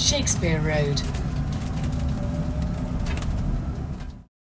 Shakespeare Road.